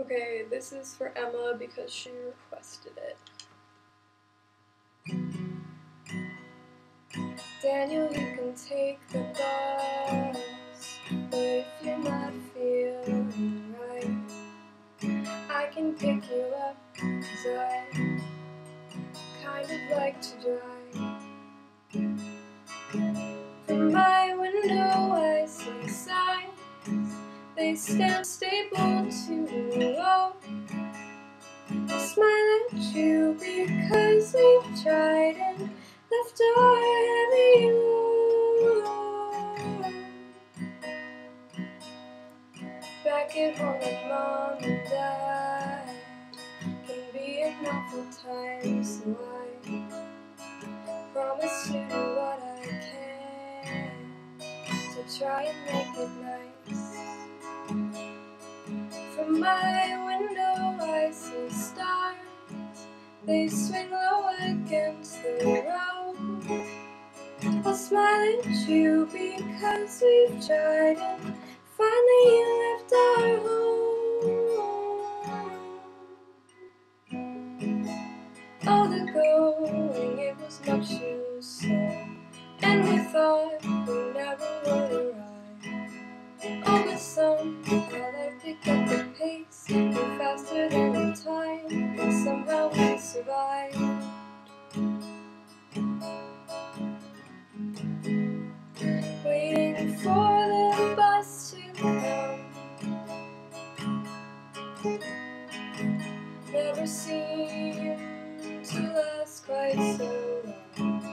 Okay, this is for Emma because she requested it. Daniel, you can take the bus, but if you're not feeling right, I can pick you up, cause I kind of like to drive. They stand stable to smile at you because we've tried and left our heavy load. Back at home with mom and dad can be an awful time, so I promise do what I can to try and make it nice. My window I see stars. They swing low against the road. I'll smile at you because we've tried and finally left our home. Oh, the going, it was much too Never seemed to last quite so long.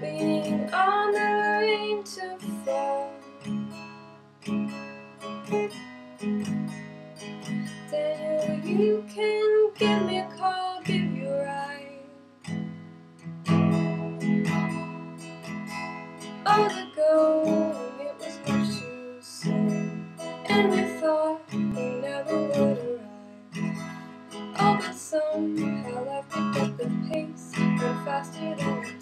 Waiting on the rain to fall. Daniel, you can give me a call, give you a ride. Oh, the going, it was much too slow, and we somehow life picked up the pace, went faster than